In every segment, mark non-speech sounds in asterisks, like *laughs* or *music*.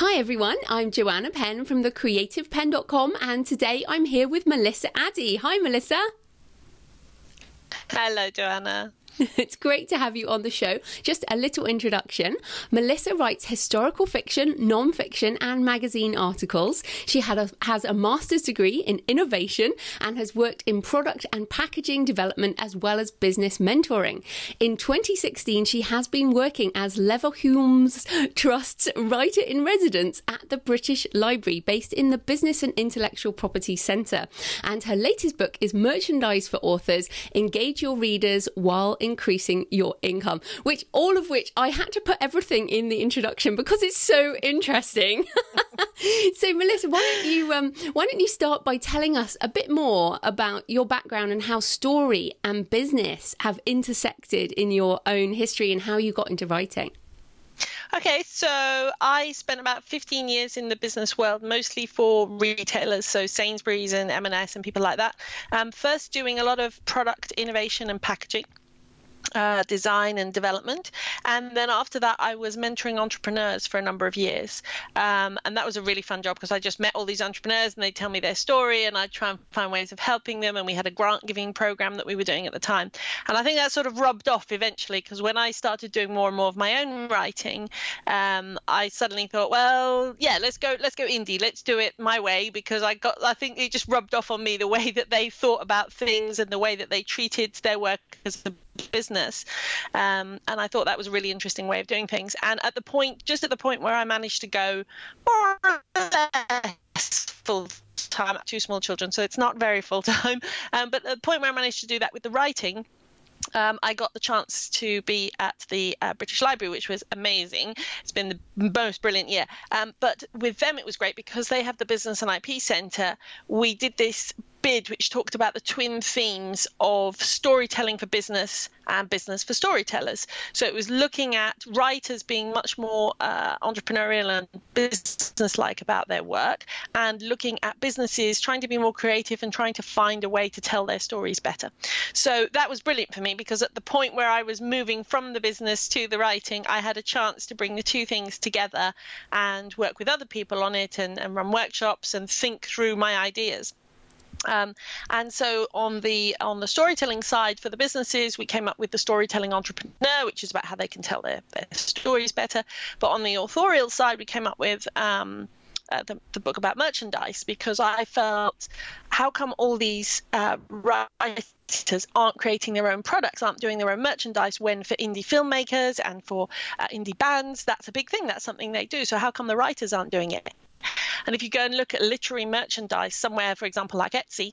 Hi everyone, I'm Joanna Penn from thecreativepenn.com and today I'm here with Melissa Addey. Hi Melissa. Hello Joanna. *laughs* it's great to have you on the show. Just a little introduction. Melissa writes historical fiction, non fiction, and magazine articles. She a, has a master's degree in innovation and has worked in product and packaging development as well as business mentoring. In 2016, she has been working as Leverhulme's Trust's writer in residence at the British Library, based in the Business and Intellectual Property Centre. And her latest book is Merchandise for Authors Engage Your Readers While increasing your income, which all of which I had to put everything in the introduction because it's so interesting. *laughs* so Melissa, why don't you um, why don't you start by telling us a bit more about your background and how story and business have intersected in your own history and how you got into writing? Okay, so I spent about 15 years in the business world, mostly for retailers, so Sainsbury's and M&S and people like that. Um, first, doing a lot of product innovation and packaging uh, design and development. And then after that, I was mentoring entrepreneurs for a number of years. Um, and that was a really fun job because I just met all these entrepreneurs and they'd tell me their story and I'd try and find ways of helping them. And we had a grant giving program that we were doing at the time. And I think that sort of rubbed off eventually because when I started doing more and more of my own writing, um, I suddenly thought, well, yeah, let's go, let's go indie, let's do it my way because I got, I think it just rubbed off on me the way that they thought about things and the way that they treated their work as a business. Um, and I thought that was a really interesting way of doing things. And at the point, just at the point where I managed to go more or less full time, two small children, so it's not very full time. Um, but the point where I managed to do that with the writing, um, I got the chance to be at the uh, British Library, which was amazing. It's been the most brilliant year. Um, but with them, it was great because they have the Business and IP Centre. We did this bid which talked about the twin themes of storytelling for business and business for storytellers. So it was looking at writers being much more uh, entrepreneurial and business like about their work, and looking at businesses trying to be more creative and trying to find a way to tell their stories better. So that was brilliant for me because at the point where I was moving from the business to the writing, I had a chance to bring the two things together and work with other people on it and, and run workshops and think through my ideas. Um, and so on the on the storytelling side for the businesses, we came up with the storytelling entrepreneur, which is about how they can tell their, their stories better. But on the authorial side, we came up with um, uh, the, the, book about merchandise because I felt how come all these uh, writers aren't creating their own products, aren't doing their own merchandise when for indie filmmakers and for uh, indie bands, that's a big thing. That's something they do. So how come the writers aren't doing it? And if you go and look at literary merchandise somewhere, for example, like Etsy,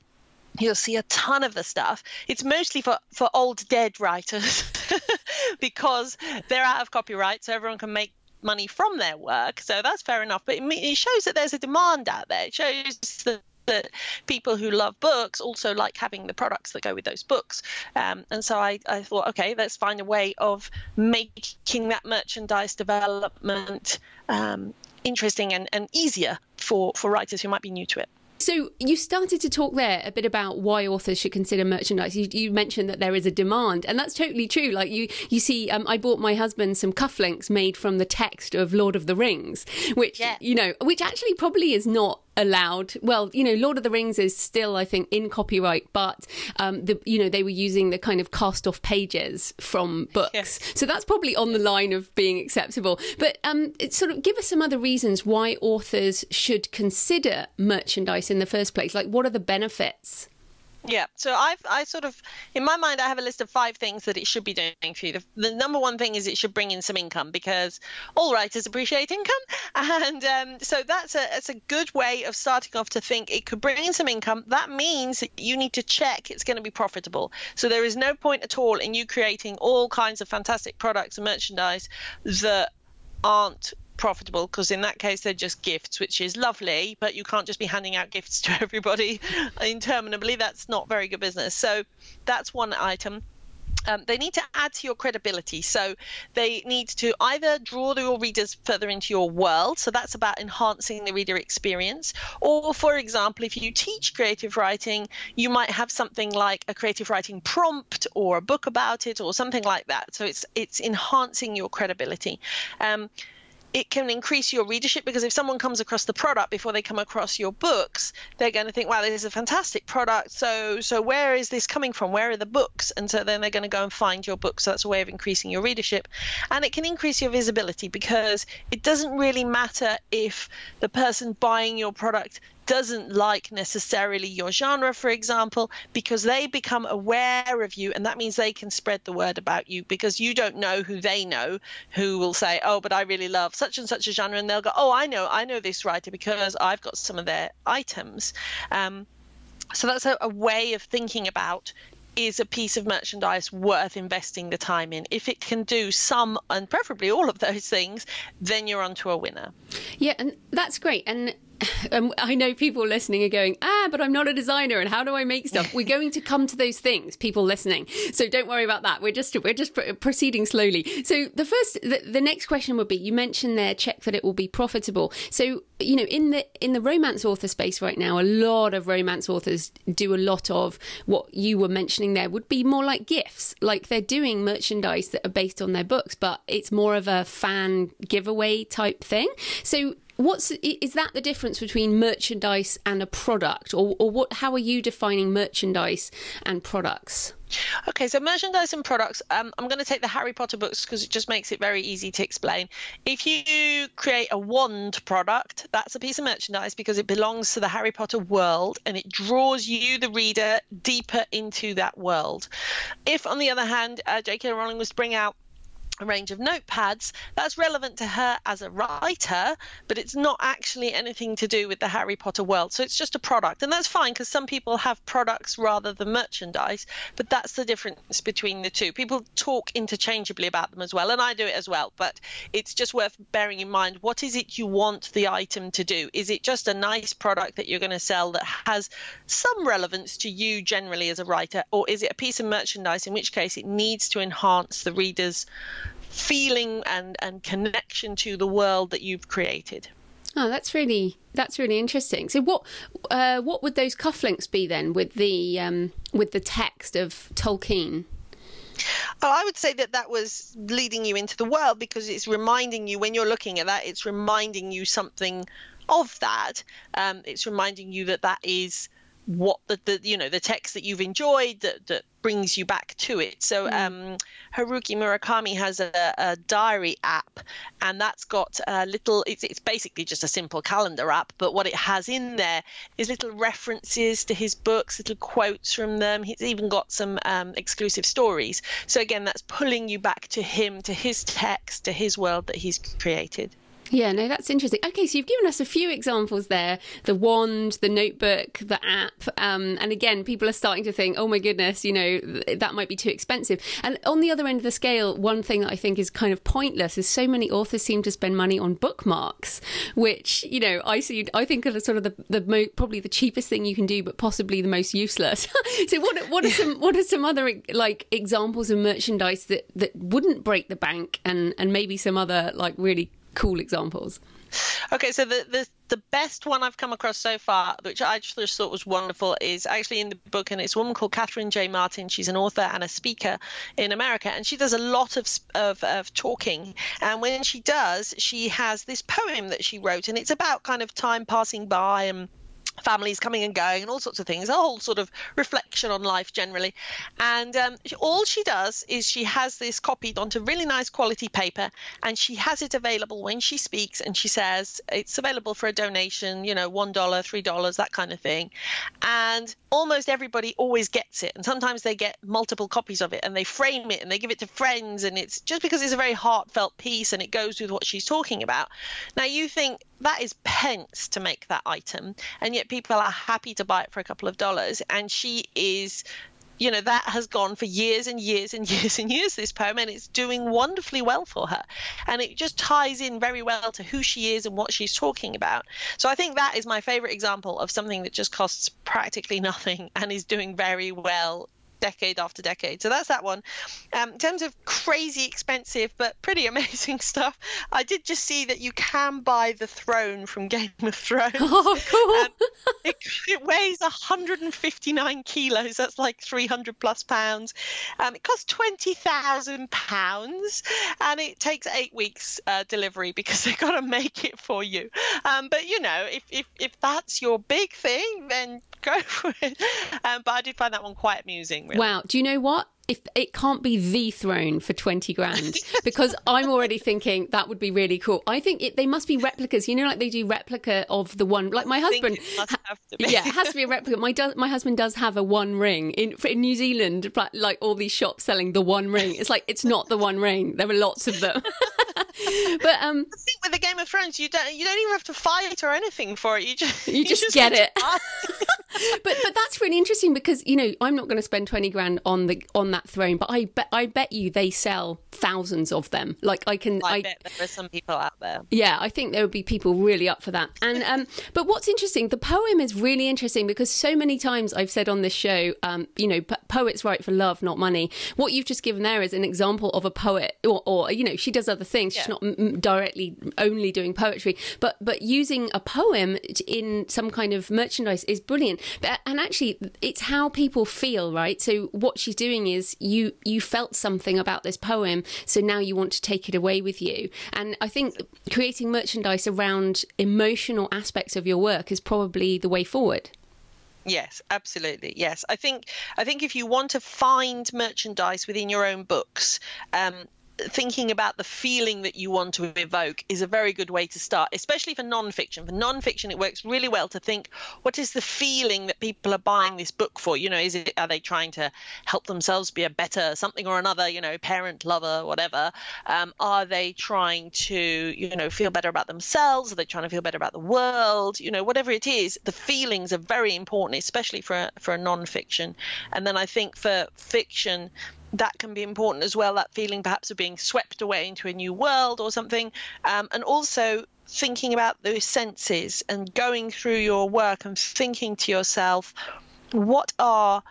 you'll see a ton of the stuff. It's mostly for, for old dead writers *laughs* because they're out of copyright, so everyone can make money from their work. So that's fair enough. But it, it shows that there's a demand out there. It shows that that people who love books also like having the products that go with those books. Um, and so I, I thought, okay, let's find a way of making that merchandise development um, interesting and, and easier for, for writers who might be new to it. So you started to talk there a bit about why authors should consider merchandise. You, you mentioned that there is a demand, and that's totally true. Like you, you see, um, I bought my husband some cufflinks made from the text of Lord of the Rings, which yeah. you know, which actually probably is not allowed. Well, you know, Lord of the Rings is still, I think, in copyright, but um, the you know they were using the kind of cast off pages from books, yes. so that's probably on the line of being acceptable. But um, sort of give us some other reasons why authors should consider merchandise in the first place. Like, what are the benefits? Yeah, so I've I sort of in my mind I have a list of five things that it should be doing for you. The, the number one thing is it should bring in some income because all writers appreciate income, *laughs* and um, so that's a it's a good way of starting off to think it could bring in some income. That means that you need to check it's going to be profitable. So there is no point at all in you creating all kinds of fantastic products and merchandise that aren't profitable because in that case they're just gifts which is lovely but you can't just be handing out gifts *laughs* to everybody interminably that's not very good business so that's one item um, they need to add to your credibility. So they need to either draw your readers further into your world. So that's about enhancing the reader experience. Or, for example, if you teach creative writing, you might have something like a creative writing prompt or a book about it or something like that. So it's it's enhancing your credibility. Um, it can increase your readership because if someone comes across the product before they come across your books, they're going to think, wow, this is a fantastic product. So, so where is this coming from? Where are the books? And so then they're going to go and find your book. So that's a way of increasing your readership. And it can increase your visibility because it doesn't really matter if the person buying your product doesn't like necessarily your genre, for example, because they become aware of you, and that means they can spread the word about you because you don't know who they know who will say, Oh, but I really love such and such a genre, and they'll go, Oh, I know, I know this writer because I've got some of their items. Um, so that's a, a way of thinking about is a piece of merchandise worth investing the time in? If it can do some and preferably all of those things, then you're onto a winner. Yeah, and that's great. And um, I know people listening are going, ah, but I'm not a designer, and how do I make stuff? We're going to come to those things, people listening. So don't worry about that. We're just we're just proceeding slowly. So the first, the, the next question would be: you mentioned there, check that it will be profitable. So you know, in the in the romance author space right now, a lot of romance authors do a lot of what you were mentioning there would be more like gifts, like they're doing merchandise that are based on their books, but it's more of a fan giveaway type thing. So what's is that the difference between merchandise and a product or, or what how are you defining merchandise and products Okay, so merchandise and products. Um, I'm going to take the Harry Potter books because it just makes it very easy to explain. If you create a wand product, that's a piece of merchandise because it belongs to the Harry Potter world and it draws you, the reader, deeper into that world. If, on the other hand, uh, J.K. Rowling was to bring out a range of notepads that's relevant to her as a writer, but it's not actually anything to do with the Harry Potter world. So it's just a product. And that's fine because some people have products rather than merchandise, but that's the difference between the two. People talk interchangeably about them as well, and I do it as well, but it's just worth bearing in mind what is it you want the item to do? Is it just a nice product that you're going to sell that has some relevance to you generally as a writer, or is it a piece of merchandise in which case it needs to enhance the reader's feeling and, and connection to the world that you've created. Oh, that's really that's really interesting. So, what uh, what would those cufflinks be then with the um, with the text of Tolkien? Well, I would say that that was leading you into the world because it's reminding you when you're looking at that, it's reminding you something of that. Um, it's reminding you that that is what the, the you know the text that you've enjoyed that, that brings you back to it. So mm. um, haruki murakami has a, a, diary app and that's got a little it's, it's basically just a simple calendar app but what it has in there is little references to his books little quotes from them. He's even got some um, exclusive stories. So again that's pulling you back to him to his text to his world that he's created yeah, no, that's interesting. Okay, so you've given us a few examples there the wand, the notebook, the app. Um, and again, people are starting to think, oh my goodness, you know, that might be too expensive. And on the other end of the scale, one thing that I think is kind of pointless is so many authors seem to spend money on bookmarks, which, you know, I see, I think are sort of the, the mo- probably the cheapest thing you can do, but possibly the most useless. *laughs* so what, what are some, what are some other like examples of merchandise that, that wouldn't break the bank and, and maybe some other like really cool examples? Okay, so the, the the best one I've come across so far, which I just thought was wonderful, is actually in the book, and it's a woman called Catherine J. Martin. She's an author and a speaker in America, and she does a lot of, of, of talking. And when she does, she has this poem that she wrote, and it's about kind of time passing by and families coming and going and all sorts of things, a whole sort of reflection on life generally. And um, all she does is she has this copied onto really nice quality paper and she has it available when she speaks and she says it's available for a donation, you know, $1, $3, that kind of thing. And almost everybody always gets it. And sometimes they get multiple copies of it and they frame it and they give it to friends. And it's just because it's a very heartfelt piece and it goes with what she's talking about. Now, you think that is pence to make that item. And yet people are happy to buy it for a couple of dollars. And she is you know that has gone for years and years and *laughs* years and years this poem and it's doing wonderfully well for her and it just ties in very well to who she is and what she's talking about so i think that is my favorite example of something that just costs practically *laughs* nothing and is doing very well decade after decade. So that's that one. Um, in terms of crazy expensive but pretty *laughs* amazing stuff, I did just see that you can buy the throne from Game of Thrones. *laughs* Oh, cool. Um, it, weighs 159 kilos. That's like 300 plus pounds. Um, it costs 20,000 pounds and it takes eight weeks uh, delivery because *laughs* they've got to make it for you. Um, but you know, if, if, if that's your big thing, then go *laughs* for it. Um, but I did find that one quite amusing. Really. Wow. Do you know what? If it can't be the throne for 20 grand because i'm already thinking that would be really cool. I think it, they must be replicas. You know like they do replica of the one like my husband yeah it has to be a *laughs* replica. My do, my husband does have a one ring in, in new zealand like all these shops selling the one ring. It's like it's not the one ring. There are lots of them. *laughs* But um I think with the game of thrones you don't you don't even have to fight or anything for it. You just *laughs* you, you just, just, get it. but but that's really interesting because you know i'm not going to spend 20 grand on the on that throne, but I bet I bet you they sell thousands of them. Like I can, I, I bet there are some people out there. Yeah, I think there would be people really up for that. And um, *laughs* but what's interesting, the poem is really interesting because so many times I've said on this show, um, you know, poets write for love, not money. What you've just given there is an example of a poet, or, or you know, she does other things. Yeah. She's not m- directly only doing poetry, but but using a poem in some kind of merchandise is brilliant. But, and actually, it's how people feel, right? So what she's doing is you you felt something about this poem so now you want to take it away with you and i think creating merchandise around emotional aspects of your work is probably the way forward Yes, absolutely. Yes, I think I think if you want to find merchandise within your own books, um, thinking about the feeling that you want to evoke is a very good way to start, especially for nonfiction. For nonfiction, it works really well to think what is the feeling that people are buying this book for? You know, is it are they trying to help themselves be a better something or another? You know, parent, lover, whatever. Um, are they trying to you know feel better about themselves? Are they trying to feel better about the world? You know, whatever it is, the feelings are very important, especially for for a nonfiction. And then I think for fiction that can be important as well that feeling perhaps of being swept away into a new world or something. Um, and also thinking about those senses and going through your work and thinking to yourself what are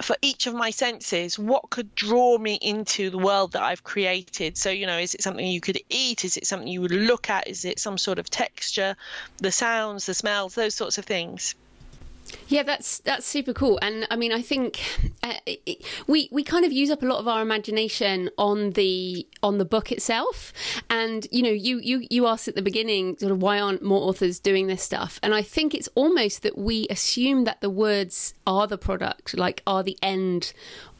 for each of my senses what could draw me into the world that i've created? So you know is it something you could eat? Is it something you would look at? Is it some sort of texture? The sounds the smells those sorts of things yeah, that's that's super cool, and I mean, I think uh, it, we we kind of use up a lot of our imagination on the on the book itself. And you know, you you you asked at the beginning, sort of, why aren't more authors doing this stuff? And I think it's almost that we assume that the words are the product, like are the end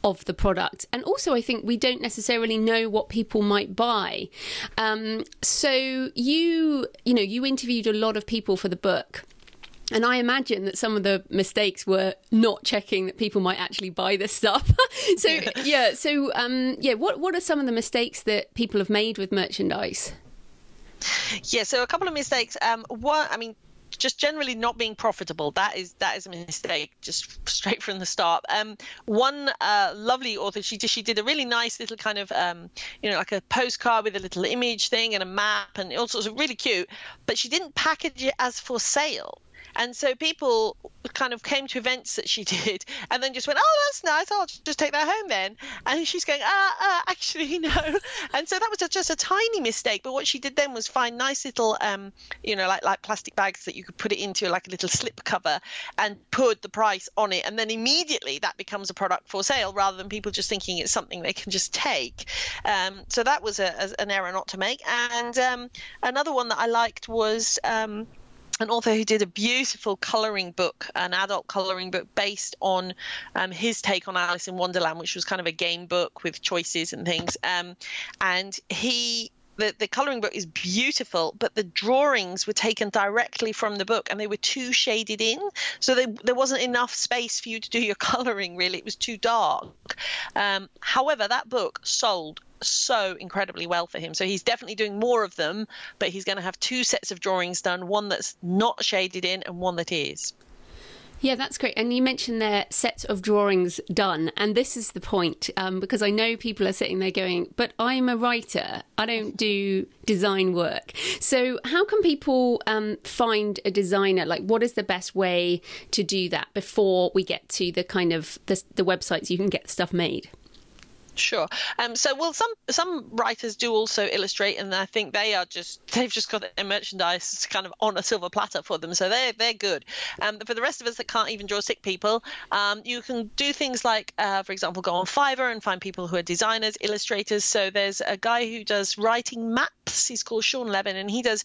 of the product. And also, I think we don't necessarily know what people might buy. Um, so you, you know, you interviewed a lot of people for the book. And I imagine that some of the mistakes were not checking that people might actually buy this stuff. *laughs* so yeah, so um, yeah, what what are some of the mistakes that people have made with merchandise? Yeah, so a couple of mistakes. Um, one, I mean, just generally not being profitable that is that is a mistake just straight from the start um, one uh, lovely author she did, she did a really nice little kind of um, you know like a postcard with a little image thing and a map and all sorts of really cute but she didn't package it as for sale and so people kind of came to events that she *laughs* did and then just went, oh, that's nice. I'll just take that home then. And she's going, ah, uh, actually, *laughs* no. And so that was just a tiny mistake. But what she did then was find nice little, um, you know, like, like plastic bags that you could put it into, like a little slip cover, and put the price on it. And then immediately that becomes a product for sale rather than people just thinking it's something they can just take. Um, so that was a, a, an error not to make. And um, another one that I liked was. Um, an author who did a beautiful coloring book, an adult coloring book based on um, his take on Alice in Wonderland, which was kind of a game book with choices and things. Um, and he the, the coloring book is beautiful, but the drawings were taken directly from the book and they were too shaded in. So they, there wasn't enough space for you to do your *laughs* coloring, really. It was too dark. Um, however, that book sold so incredibly well for him. So he's definitely doing more of them, but he's going to have two sets of drawings done one that's not shaded in and one that is. Yeah, that's great. And you mentioned their set of drawings done. And this is the point um, because I know people are sitting there going, but I'm a writer, I don't do design work. So, how can people um, find a designer? Like, what is the best way to do that before we get to the kind of the, the websites you can get stuff made? Sure. Um, so, well, some some writers do also illustrate, and I think they are just they've just got their merchandise kind of on a silver platter for them, so they're they're good. Um, for the rest of us that can't even draw sick people, um, you can do things like, uh, for example, go on Fiverr and find people who are designers, illustrators. So there's a guy who does writing maps. He's called Sean Levin, and he does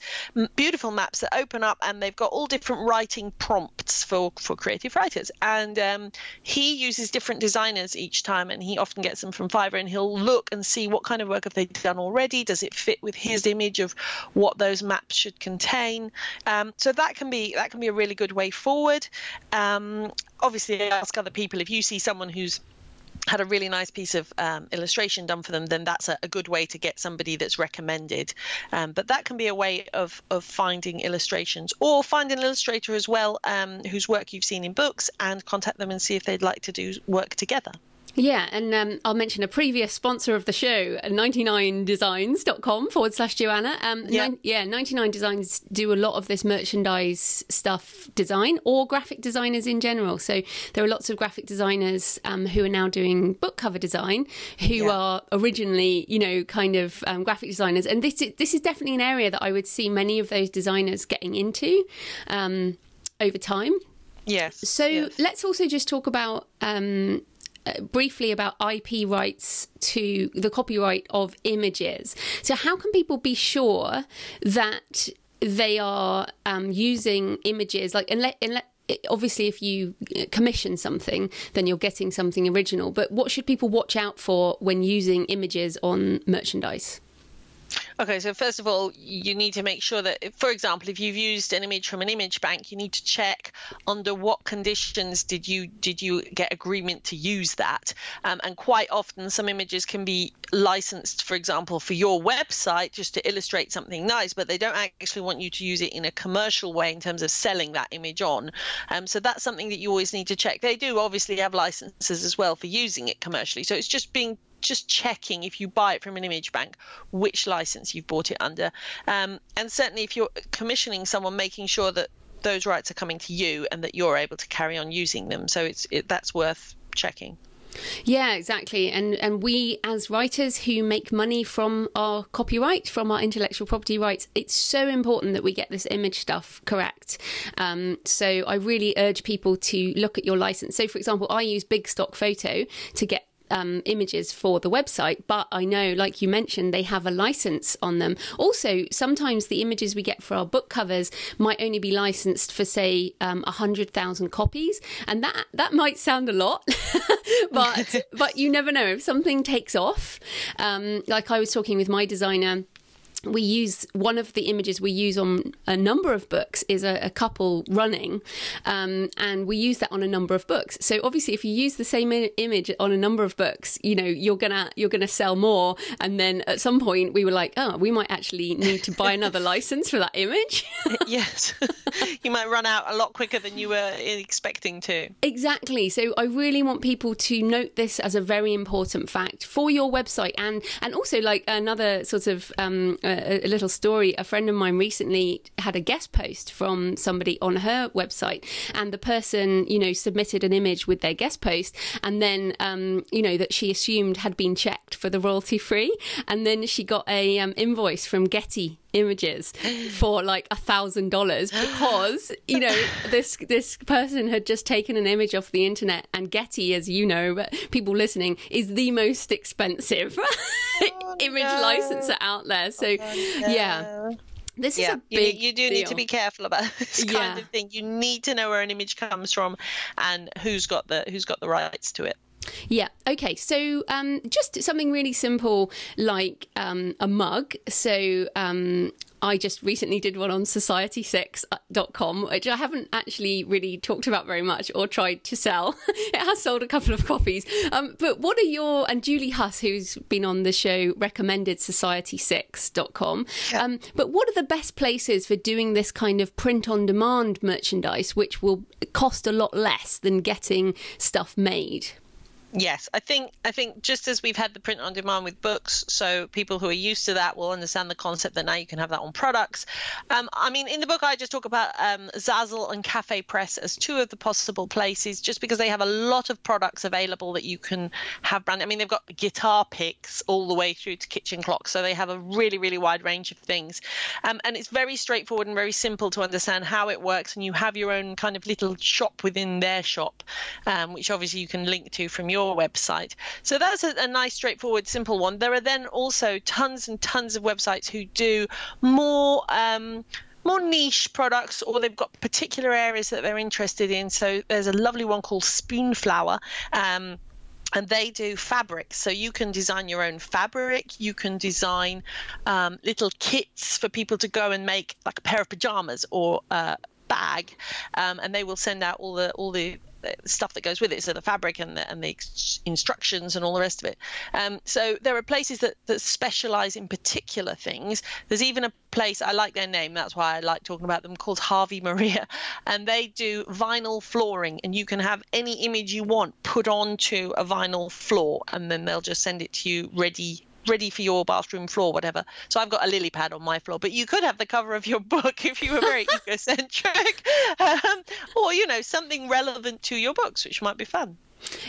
beautiful maps that open up, and they've got all different writing prompts for for creative writers. And um, he uses different designers each time, and he often gets them from Fiverr and he'll look and see what kind of work have they done already. Does it fit with his image of what those maps should contain? Um, so that can be that can be a really good way forward. Um, obviously, ask other people if you see someone who's had a really nice piece of um, illustration done for them, then that's a, a, good way to get somebody that's recommended. Um, but that can be a way of, of finding illustrations or find an illustrator as well um, whose work you've seen in books and contact them and see if they'd like to do work together. Yeah, and um, I'll mention a previous sponsor of the show, 99designs.com forward slash Joanna. Um, yeah. Nine, yeah, 99 Designs do a lot of this merchandise stuff design or graphic designers in general. So there are lots of graphic designers um, who are now doing book cover design who yeah. are originally, you know, kind of um, graphic designers. And this is, this is definitely an area that I would see many of those designers getting into um, over time. Yes. So yes. let's also just talk about um, briefly about IP rights to the copyright of images. So, how can people be sure that they are um, using images like and let obviously if you uh, commission something then you're getting something original but what should people watch out for when using images on merchandise Okay, so first of all, you need to make sure that, for example, if you've used an image from an image bank, you need to check under what conditions did you did you get agreement to use that. Um, and quite often, some images can be licensed, for example, for your website just to illustrate something nice, but they don't actually want you to use it in a commercial way in terms of selling that image on. Um, so that's something that you always need to check. They do obviously have licenses as well for using it commercially, so it's just being just checking if you buy it from an image bank which license you've bought it under um, and certainly if you're commissioning someone making sure that those rights are coming to you and that you're able to carry on using them so it's it, that's worth checking yeah, exactly. And and we as writers who make money from our copyright, from our intellectual property rights, it's so important that we get this image stuff correct. Um, so I really urge people to look at your license. So for example, I use Big Stock Photo to get um, images for the website, but I know, like you mentioned, they have a license on them. Also, sometimes the images we get for our book covers might only be licensed for, say, um, a hundred thousand copies, and that that might sound a lot, *laughs* but *laughs* but you never know if something takes off. Um, like I was talking with my designer we use one of the images we use on a number of books is a, a couple running um, and we use that on a number of books. So obviously if you use the same image on a number of books you know you're gonna you're gonna sell more. And then at some point we were like oh we might actually need to buy another *laughs* license for that image. Yes. *laughs* You might run out a lot quicker than you were expecting to. Exactly. So i really want people to note this as a very important fact for your website. And and also like another sort of um, a, a, little story. A friend of mine recently had a guest post from somebody on her website, and the person, you know, submitted an image with their guest post, and then, um, you know, that she assumed had been checked for the royalty free, and then she got a um, invoice from Getty images for like a thousand dollars because you know *laughs* this this person had just taken an image off the internet and Getty, as you know, but people listening is the most expensive *laughs* oh, image no. licenser out there. So oh, no. yeah. This yeah, is a big you, you do deal. need to be careful about *laughs* this kind yeah. of thing. You need to know where an image comes from and who's got the who's got the rights to it. Yeah. Okay. So um, just something really simple like um, a mug. So um, I just recently did one on society6.com, which I haven't actually really talked about very much or tried to sell. *laughs* it has sold a couple of copies. Um, but what are your, and Julie Huss, who's been on the show, recommended society6.com. Yeah. Um, but what are the best places for doing this kind of print on demand merchandise, which will cost a lot less than getting stuff made? Yes, I think I think just as we've had the print on demand with books, so people who are used to that will understand the concept that now you can have that on products. Um, I mean, in the book, I just talk about um, Zazzle and Cafe Press as two of the possible places, just because they have a lot of products available that you can have brand. I mean, they've got guitar picks all the way through to kitchen clocks, so they have a really really wide range of things, um, and it's very straightforward and very simple to understand how it works. And you have your own kind of little shop within their shop, um, which obviously you can link to from your your website. So that's a, a nice, straightforward, simple one. There are then also tons and tons of websites who do more. Um, more niche products or they've got particular areas that they're interested in. So there's a lovely one called Spoonflower. Um, and they do fabric so you can design your own fabric you can design um, little kits for people to go and make like a pair of pajamas or a bag um, and they will send out all the all the stuff that goes with it, so the fabric and the, and the instructions and all the rest of it. Um, so there are places that, that specialize in particular things. There's even a place, I like their name, that's why I like talking about them, called Harvey Maria, *laughs* and they do vinyl flooring, and you can have any image you want put onto a vinyl floor, and then they'll just send it to you ready ready for your bathroom floor, whatever. So I've got a lily pad on my floor, but you could have the cover of your *laughs* book if you were very *laughs* egocentric, um, or you know something relevant to your books, which might be fun.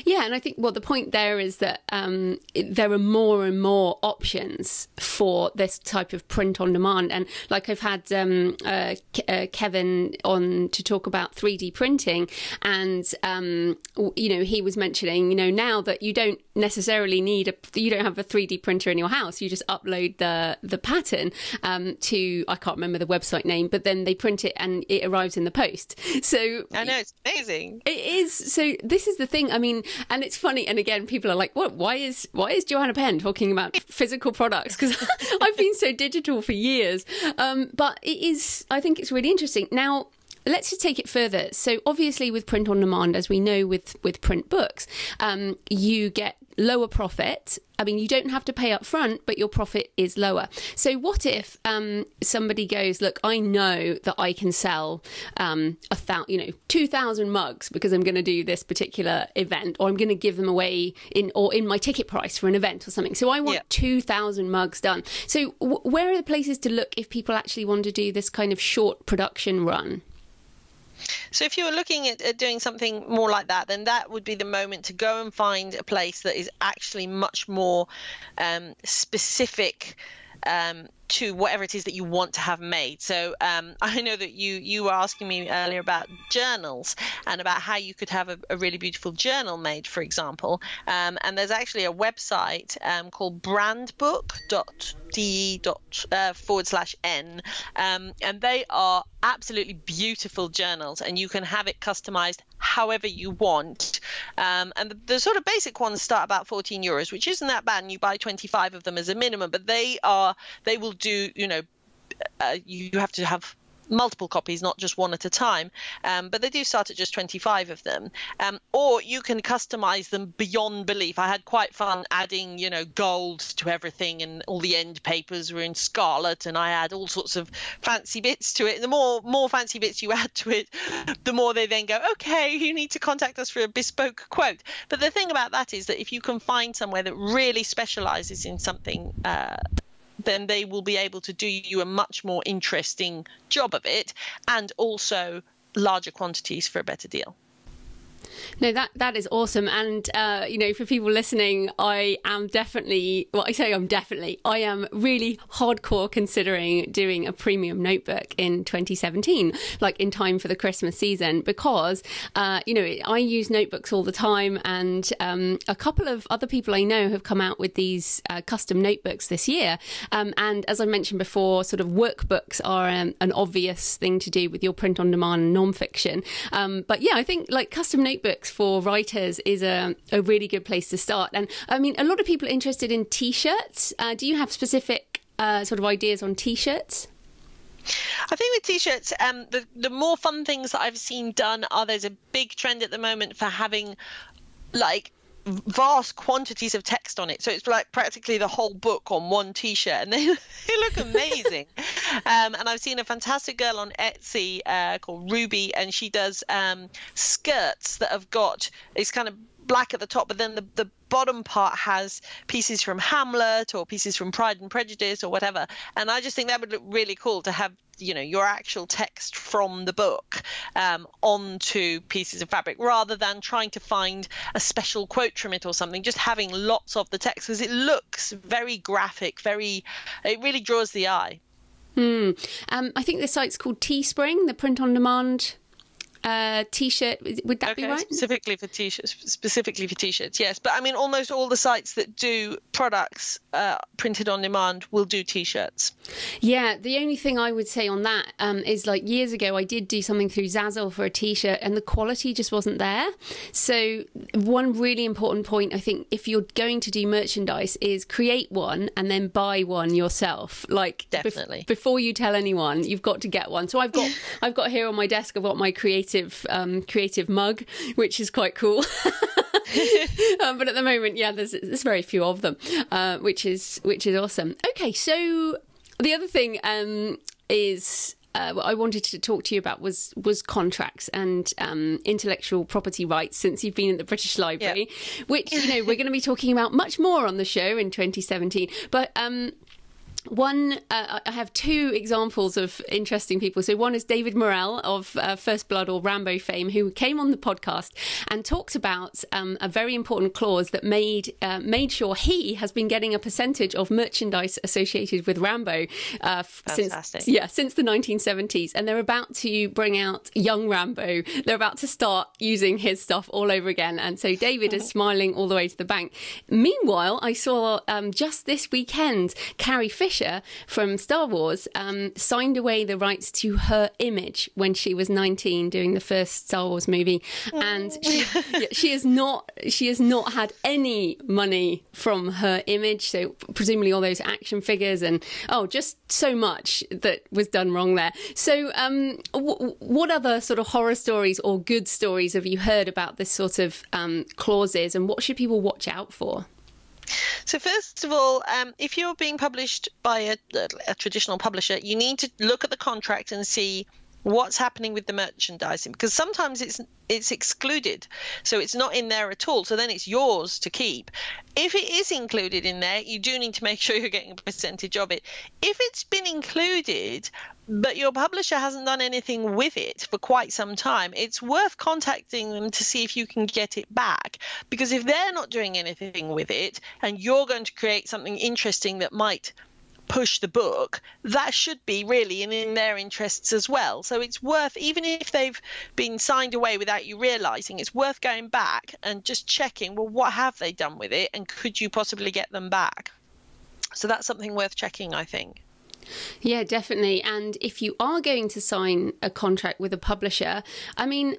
Yeah, and I think well, the point there is that um, it, there are more and more options for this type of print on demand. And like I've had um, uh, uh, Kevin on to talk about 3D printing, and um, you know he was mentioning you know now that you don't necessarily need a you don't have a 3D printer in your house, you just upload the the pattern um, to I can't remember the website name, but then they print it and it arrives in the post. So I know it's amazing. It is. So this is the thing. I mean, and it's funny. And again, people are like, "What? Why is why is Joanna Penn talking about *laughs* physical products?" Because *laughs* I've been so digital for years. Um, but it is. I think it's really interesting. Now, let's just take it further. So obviously, with print on demand, as we know with with print books, um, you get lower profit. I mean, you don't have to pay up front, but your profit is lower. So, what if um, somebody goes, "Look, I know that I can sell um, a thousand, you know, two thousand mugs because I'm going to do this particular event, or I'm going to give them away in or in my ticket price for an event or something. So, I want yeah. two thousand mugs done. So, w- where are the places to look if people actually want to do this kind of short production run? So if you were looking at, at, doing something more like that, then that would be the moment to go and find a place that is actually much more um, specific um, to whatever it is that you want to have made. So um, *laughs* I know that you you were asking me earlier about journals and about how you could have a, a really beautiful journal made, for example. Um, and there's actually a website um, called brandbook.de uh, forward slash n, um, and they are absolutely beautiful journals, and you can have it customized however you want. Um, and the, the, sort of basic ones start about 14 euros, which isn't that bad. And you buy 25 of them as a minimum, but they are they will do you know uh, you have to have multiple copies, not just one at a time. Um, but they do start at just 25 of them. Um, or you can customize them beyond belief. I had quite fun adding, you know, gold to everything, and all the end papers were in scarlet, and I add all sorts of fancy bits to it. The more more fancy bits you *laughs* add to it, the more they then go, okay, you need to contact us for a bespoke quote. But the thing about that is that if you can find somewhere that really specializes in something. Uh, then they will be able to do you a much more interesting job of it and also larger quantities for a better deal. No, that that is awesome, and uh, you know, for people listening, I am definitely. Well, I say I'm definitely. I am really hardcore considering doing a premium notebook in 2017, like in time for the Christmas season, because uh, you know I use notebooks all the time, and um, a couple of other people I know have come out with these uh, custom notebooks this year. Um, and as I mentioned before, sort of workbooks are um, an obvious thing to do with your print on demand nonfiction. Um, but yeah, I think like custom notebooks books for writers is a, a really good place to start. And I mean, a lot of people are interested in t shirts. Uh, do you have specific uh, sort of ideas on t shirts? I think with t-shirts, um, the the more fun things that I've seen done are there's a big trend at the moment for having like vast quantities of text on it. So it's like practically the whole book on one T-shirt, and they, *laughs* they look amazing. *laughs* um, and I've seen a fantastic girl on Etsy uh, called Ruby, and she does um, skirts that have got it's kind of black at the top, but then the, the bottom part has pieces from Hamlet or pieces from Pride and Prejudice or whatever. And I just think that would look really cool to have you know your actual text from the book um, onto pieces of fabric rather than trying to find a special quote from it or something just having lots of the text because it looks very graphic very it really draws the eye hmm. um, i think the site's called teespring the print on demand uh, t-shirt. Would that okay, be right? Specifically for t-shirts, specifically for t-shirts, yes. But I mean, almost all the sites that do products uh, printed on demand will do t-shirts. Yeah, the only thing I would say on that um, is like years ago, I did do something through Zazzle for a t-shirt, and the quality just wasn't there. So one really important point, I think, if you're going to do merchandise, is create one and then buy one yourself. Like definitely bef- before you tell anyone, you've got to get one. So I've got *laughs* I've got here on my desk, I've got my creative creative um, creative mug, which is quite cool. *laughs* um, but at the moment, yeah, there's there's very few of them, uh, which is which is awesome. Okay, so the other thing um, is uh, what I wanted to talk to you about was was contracts and um, intellectual property rights. Since you've been at the British Library, which you know we're going to be talking about much more on the show in 2017. But um, one, uh, I have two examples of interesting people. So one is David Morrell of uh, First Blood or Rambo fame, who came on the podcast and talked about um, a very important clause that made uh, made sure he has been getting a percentage of merchandise associated with Rambo uh, since yeah since the 1970s, and they're about to bring out Young Rambo. They're about to start using his stuff all over again, and so David is *laughs* smiling all the way to the bank. Meanwhile, I saw um, just this weekend Carrie Fisher From Star Wars um, signed away the rights to her image when she was 19 doing the first Star Wars movie, and she, she has not she has not had any money from her image. So presumably all those action figures and oh, just so much that was done wrong there. So um, w- what other sort of horror stories or good stories have you heard about this sort of um, clauses, and what should people watch out for? So first of all, um, if you're being published by a, a, traditional publisher, you need to look at the contract and see what's happening with the merchandising because sometimes it's it's excluded so it's not in there at all so then it's yours to keep. If it is included in there you do need to make *laughs* sure you're getting a percentage of it. If it's been included but your publisher hasn't done anything with it for quite some time it's worth contacting them to see if you can get it back because if they're not doing anything with it and you're going to create something interesting that might push the book, that should be really in, in their interests as well. So it's worth, even if they've been signed away without you realizing, it's worth going back and just checking, well, what have they done with it and could you possibly get them back? So that's something worth checking, I think. Yeah, definitely. And if you are going to sign a contract with a publisher, I mean,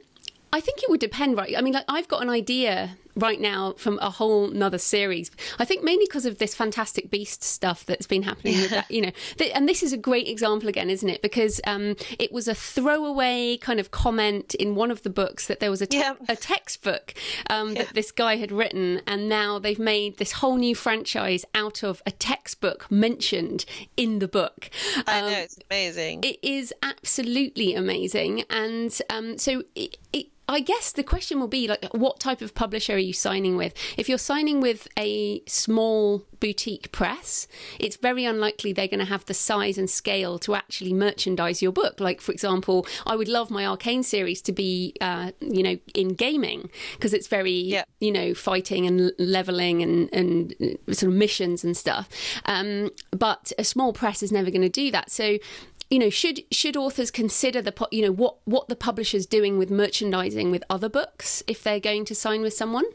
I think it would depend, right? I mean, like I've got an idea right now from a whole nother series. I think mainly because of this Fantastic Beast stuff that's been happening with that, *laughs* you know. and this is a great example again, isn't it? Because um, it was a throwaway kind of comment in one of the books that there was a, te- yeah. a textbook um, yeah. that this guy had written, and now they've made this whole new franchise out of a textbook mentioned in the book. I know um, it's amazing. It is absolutely amazing, and um, so it, it I guess the question will be like, what type of publisher are you signing with? If you're signing with a small boutique press, it's very unlikely they're going to have the size and scale to actually merchandise your book. Like, for example, I would love my Arcane series to be, uh, you know, in gaming because it's very, yeah. you know, fighting and leveling and, and uh, sort of missions and stuff. Um, but a small press is never going to do that. So you know, should should authors consider the you know what what the publisher's doing with merchandising with other books if they're going to sign with someone?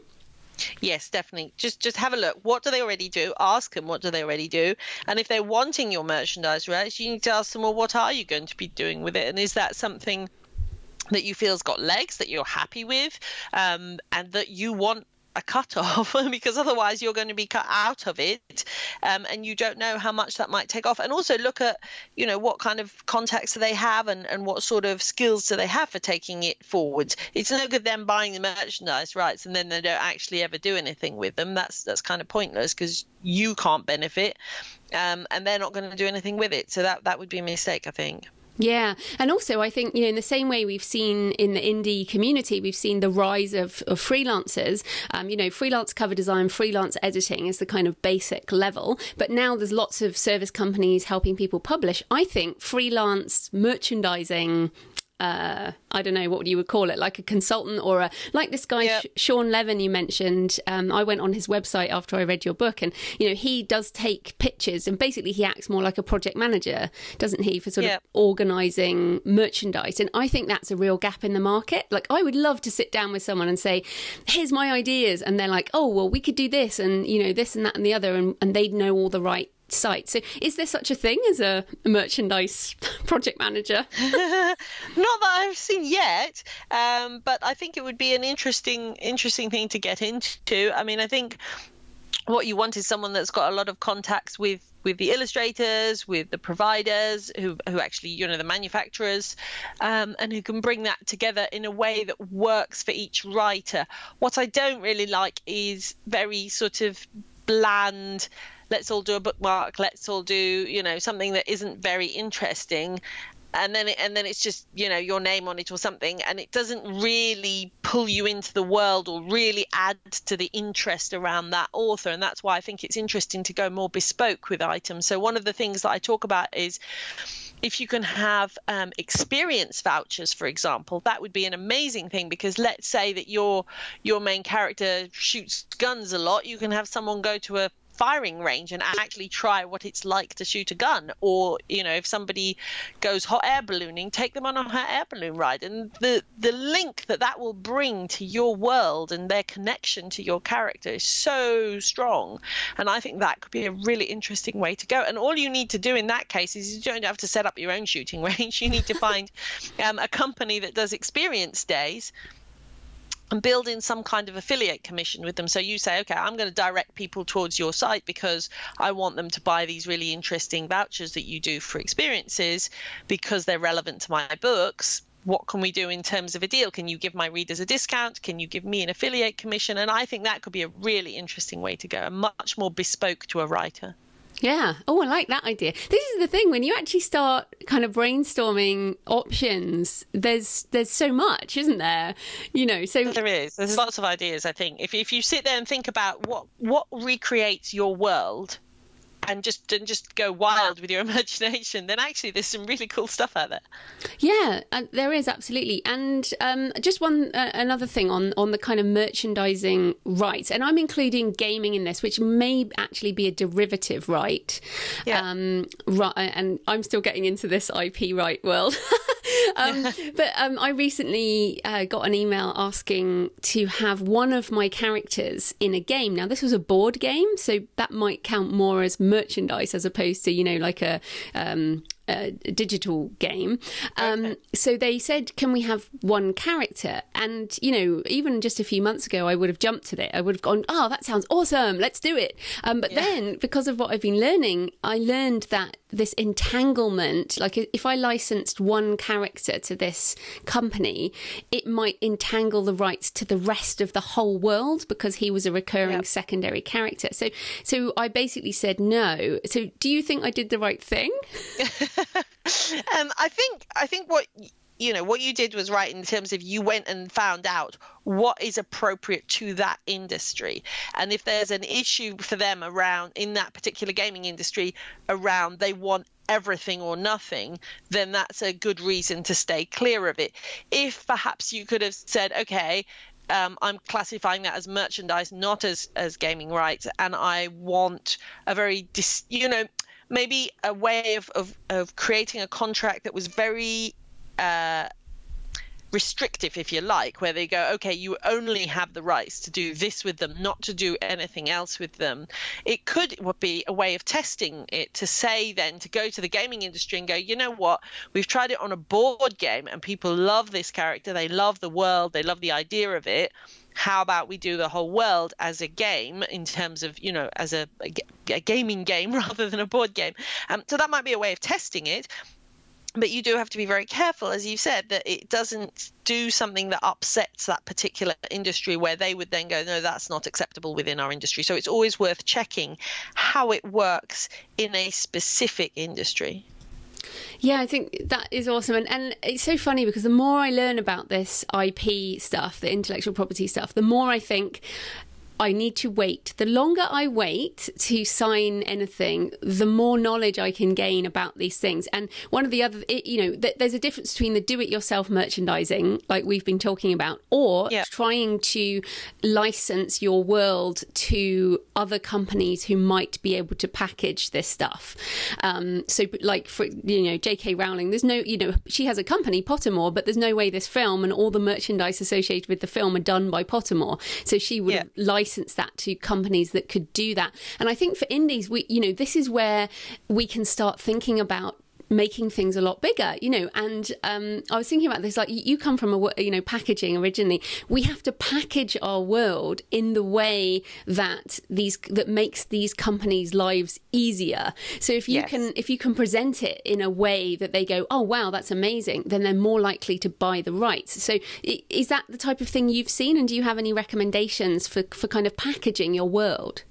Yes, definitely. Just just have a look. What do they already do? Ask them what do they already do, and if they're wanting your merchandise rights, you need to ask them, well, what are you going to be doing with it, and is that something that you feel's got legs that you're happy with um, and that you want a cut off *laughs* because otherwise you're going to be cut out of it um, and you don't know how much that might take off. And also look at you know what kind of contacts do they have and, and what sort of skills do they have for taking it forwards. It's no good them buying the merchandise rights and then they don't actually ever do anything with them. That's that's kind of pointless because you can't benefit um, and they're not going to do anything with it. So that that would be a mistake i think yeah. And also, I think, you know, in the same way we've seen in the indie community, we've seen the rise of, of freelancers. Um, you know, freelance cover design, freelance editing is the kind of basic level. But now there's lots of service companies helping people publish. I think freelance merchandising uh, I don't know what you would call it, like a consultant or a like this guy yep. Shawn Levin you mentioned. Um, I went on his website after I read your book, and you know he does take pictures, and basically he acts more like a project manager, doesn't he, for sort yep. of organising merchandise? And I think that's a real gap in the market. Like I would love to sit down with someone and say, "Here's my ideas," and they're like, "Oh, well, we could do this, and you know this and that and the other," and, and they'd know all the right site. So, is there such a thing as a merchandise *laughs* project manager? *laughs* Not that I've seen yet, um, but I think it would be an interesting, interesting thing to get into. I mean, I think what you want is someone that's got a lot of contacts with with the illustrators, with the providers, who who actually you know the manufacturers, um, and who can bring that together in a way that works for each writer. What I don't really like is very sort of bland let's all do a bookmark let's all do you know something that isn't very interesting. And then it, and then it's just you know your name on it or something. And it doesn't really pull you into the world or really add to the interest around that author. And that's why I think it's interesting to go more bespoke with items. So one of the things that I talk about is if you can have um, experience vouchers, for example, that would be an amazing thing because let's say that your your main character shoots guns a lot, you can have someone go to a firing range and actually try what it's like to shoot a gun. Or, you know, if somebody goes hot air ballooning, take them on a hot air balloon ride. And the, the link that that will bring to your world and their connection to your character is so strong. And I think that could be a really interesting way to go. And all you need to do in that case is you don't have to set up your own shooting *laughs* range. You need to find um, a company that does experience days and build in some kind of affiliate commission with them. So you say, okay, I'm going to direct people towards your site because I want them to buy these really interesting vouchers that you do for experiences because they're relevant to my books. What can we do in terms of a deal? Can you give my readers a discount? Can you give me an affiliate commission? And I think that could be a really interesting way to go, and much more bespoke to a writer. Yeah. Oh, I like that idea. This is the thing when you actually start kind of brainstorming options. There's there's so much, isn't there? You know. So there is. There's lots of ideas. I think if if you sit there and think about what what recreates your world, and just and just go wild with your *laughs* imagination, then actually there's some really cool stuff out there. Yeah, uh, there is absolutely. And um, just one uh, another thing on on the kind of merchandising rights, and I'm including gaming in this, which may actually be a derivative right. Yeah. Um, right, and I'm still getting into this IP right world. *laughs* *laughs* um, but um, I recently uh, got an email asking to have one of my characters in a game. Now, this was a board game, so that might count more as merchandise as opposed to, you know, like a um, a digital game. Um, okay. So they said, "Can we have one character?" And you know, even just a few months ago, I would have jumped at it. I would have gone, "Oh, that sounds awesome! Let's do it." Um, but yeah. then, because of what I've been learning, I learned that this entanglement, like if I licensed one character to this company, it might entangle the rights to the rest of the whole world because he was a recurring yep. secondary character. So, so I basically said no. So, do you think I did the right thing? *laughs* *laughs* um, I think I think what you know what you did was right in terms of you went and found out what is appropriate to that industry. And if there's an issue for them around in that particular gaming industry around they want everything or nothing then that's a good reason to stay clear of it. If perhaps you could have said okay um, I'm classifying that as merchandise, not as as gaming rights, and I want a very, dis, you know, maybe a way of, of, of creating a contract that was very uh, restrictive, if you like, where they go, okay, you only have the rights to do this with them, not to do anything else with them. It could be a way of testing it to say then to go to the gaming industry and go, you know what, we've tried it on a board game and people love this character, they love the world, they love the idea of it how about we do the whole world as a game in terms of you know as a, a, a gaming game *laughs* rather than a board game um, so that might be a way of testing it but you do have to be very careful, as you said, that it doesn't do something that upsets that particular industry where they would then go, no, that's not acceptable within our industry. So it's always worth checking how it works in a specific industry. Yeah, I think that is awesome. And, and it's so funny because the more I learn about this IP stuff, the intellectual property stuff, the more I think I need to wait. The longer I wait to sign anything, the more knowledge I can gain about these things. And one of the other, you know, there's a difference between the do it yourself merchandising, like we've been talking about, or yeah. trying to license your world to other companies who might be able to package this stuff. Um, so, like, for, you know, J.K. Rowling, there's no, you know, she has a company, Pottermore, but there's no way this film and all the merchandise associated with the film are done by Pottermore. So she would yeah. have license that to companies that could do that. And I think for indies, we, you know, this is where we can start thinking about making things a lot bigger you know and um, i was thinking about this like you come from a you know packaging originally. We have to package our world in the way that these that makes these companies lives easier. So if you yes. can if you can present it in a way that they go oh wow that's amazing then they're more likely to buy the rights. So is that the type of thing you've seen and do you have any recommendations for for kind of packaging your world?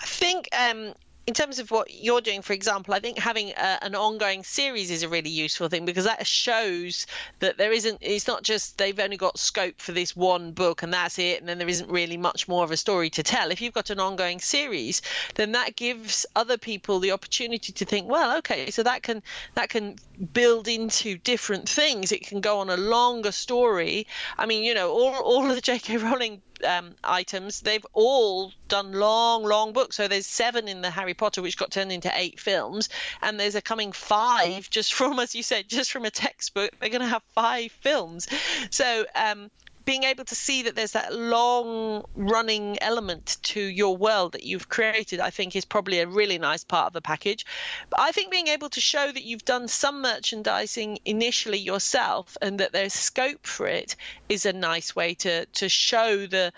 I think um, in terms of what you're doing, for example, I think having a, an ongoing series is a really useful thing because that shows that there isn't, it's not just they've only got scope for this one book and that's it, and then there isn't really much more of a story to tell. If you've got an ongoing series, then that gives other people the opportunity to think, well, okay, so that can that can build into different things. It can go on a longer story. I mean, you know, all all of the J.K. Rowling um, items, they've all done long, long books. So there's seven in the Harry Potter, which got turned into eight films, and there's a coming five just from, as you said, just from a textbook. They're going to have five films. So um, being able to see that there's that long running element to your world that you've created, I think is probably a really nice part of the package. But I think being able to show that you've done some merchandising initially yourself and that there's scope for it is a nice way to to show the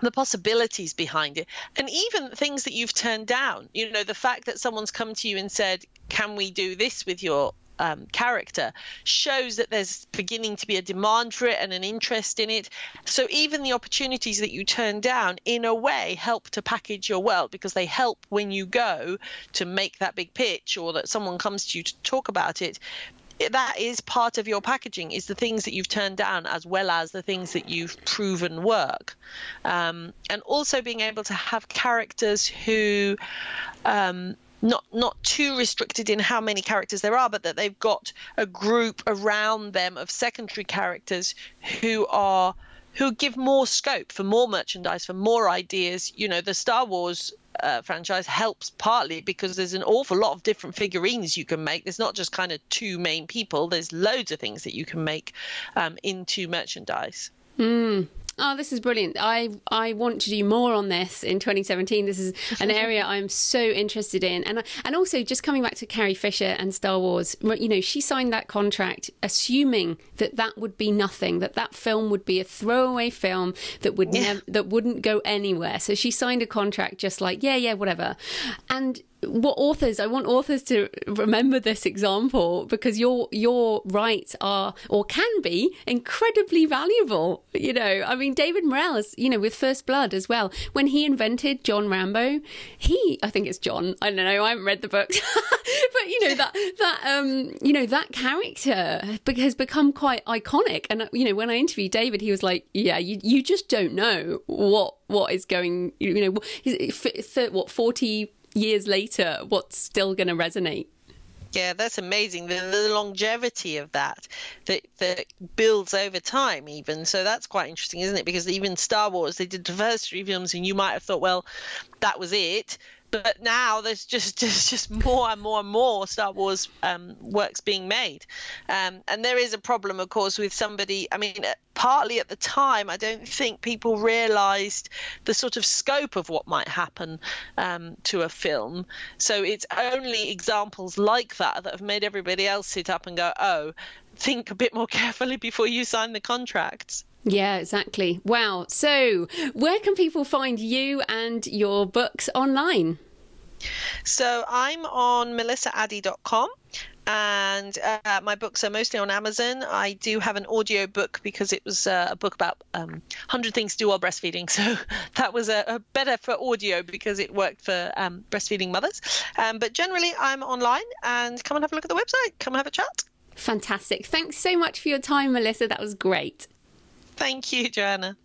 the possibilities behind it and even things that you've turned down you know the fact that someone's come to you and said can we do this with your um, character shows that there's beginning to be a demand for it and an interest in it. So even the opportunities that you turn down, in a way, help to package your world because they help when you go to make that big pitch or that someone comes to you to talk about it that is part of your packaging is the things that you've turned down as well as the things that you've proven work um, and also being able to have characters who um, not not too restricted in how many characters there are, but that they've got a group around them of secondary characters who are who give more scope for more merchandise, for more ideas. You know, the Star Wars uh, franchise helps partly because there's an awful lot of different figurines you can make. There's not just kind of two main people. There's loads of things that you can make um, into merchandise. Mm, Oh, this is brilliant. I I want to do more on this in 2017. This is an *laughs* area I'm so interested in. And and also just coming back to Carrie Fisher and Star Wars, you know, she signed that contract assuming that that would be nothing, that that film would be a throwaway film that would yeah. that wouldn't go anywhere. So she signed a contract just like, yeah, yeah, whatever. And what authors I want authors to remember this example because your your rights are or can be incredibly valuable. You know, I mean David Morrell, you know, with First Blood as well. When he invented John Rambo, he I think it's John. I don't know. I haven't read the book *laughs* but you know that that um you know that character has become quite iconic. And you know, when I interviewed David, he was like, "Yeah, you you just don't know what what is going. You know, what forty years later, what's still going to resonate? Yeah, that's amazing. The, the, longevity of that, that that builds over time, even. So that's quite interesting, isn't it? Because even Star Wars, they did three films, and you might have thought, well, that was it. But now there's just *laughs* there's just more and more and more Star Wars um, works being made, um, and there is a problem, of course, with somebody. I mean, uh, partly at the time, I don't think people realised the sort of scope of what might happen um, to a film. So it's only examples like that that have made everybody else sit up and go, "Oh, think a bit more *laughs* carefully before you sign the contracts." Yeah, exactly. Wow. So, where can people find you and your books online? So, I'm on melissaaddey.com and uh, my books are mostly on Amazon. I do have an audio book because it was uh, a book about um, 100 things to do while breastfeeding. *laughs* So that was a, a better for audio because it worked for um, breastfeeding mothers. Um, but generally, I'm online and come and have a look at the website. Come and have a chat. Fantastic. Thanks so much for your time, Melissa. That was great. Thank you, Joanna.